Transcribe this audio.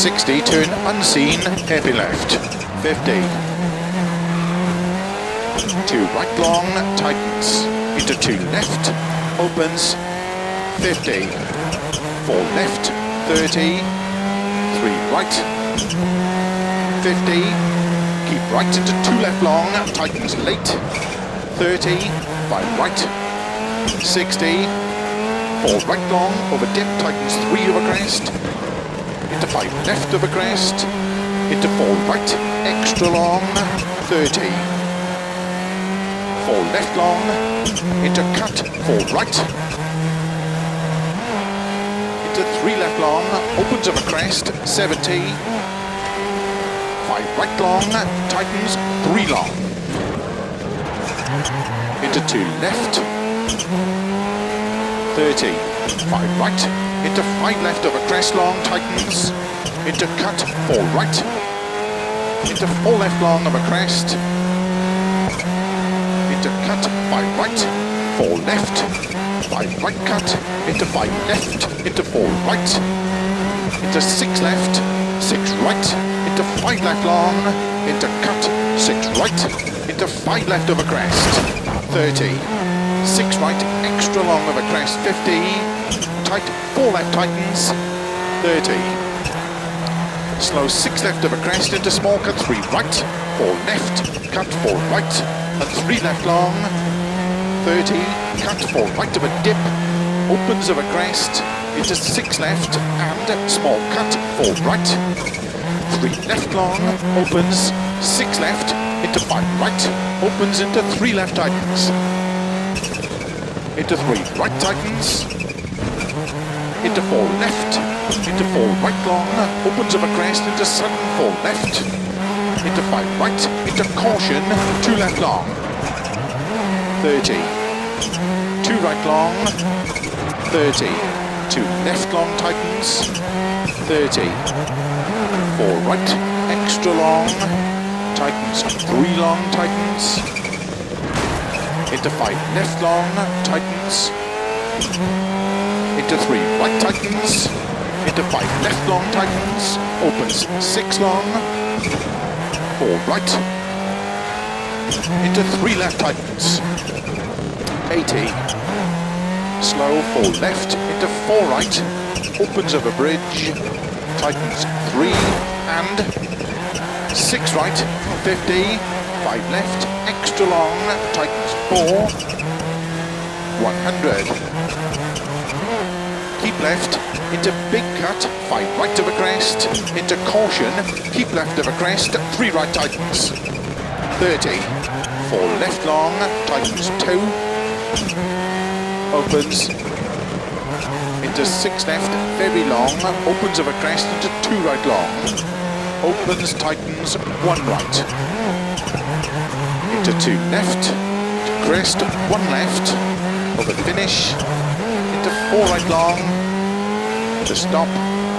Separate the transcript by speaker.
Speaker 1: 60, turn unseen, happy left. 50. Two right long, tightens. Into two left, opens. 50. Four left, 30. Three right. 50. Keep right into two left long, tightens late. 30. Five right. 60. Four right long, over dip, tightens three over crest into five left of a crest, into four right, extra long, 30. Four left long, into cut, four right, into three left long, opens of a crest, 70. Five right long, tightens, three long. Into two left, 30. Five right, into five left of a crest long, tightens, into cut, four right, into four left long of a crest, into cut, five right, four left, five right cut, into five left, into four right, into six left, six right, into five left long, into cut, six right, into five left of a crest, 30, six right, extra long of a crest, 50, tight, four left tightens, 30. Slow six left of a crest into small cut, three right, four left, cut four right, and three left long, 30, cut four right of a dip, opens of a crest, into six left, and small cut, four right, three left long, opens, six left, into five right, opens into three left tightens, into three right tightens, into four left, into four right long, opens of a crest into sudden four left, into five right, into caution, two left long, 30, two right long, 30, two left long tightens, 30, four right, extra long, tightens, three long tightens, into five. Left long, tightens, into three. Right tightens, into five. Left long tightens, opens. Six long, four right, into three left tightens, 80, slow. Four left, into four right, opens a bridge, tightens three and six right, 50, five left, extra long, tightens four, 100 keep left, into big cut, five right of a crest, into caution, keep left of a crest, three right tightens, 30, four left long, tightens two, opens, into six left, very long, opens of a crest, into two right long, opens, tightens, one right, into two left, crest, one left, over the finish, into four right long to stop.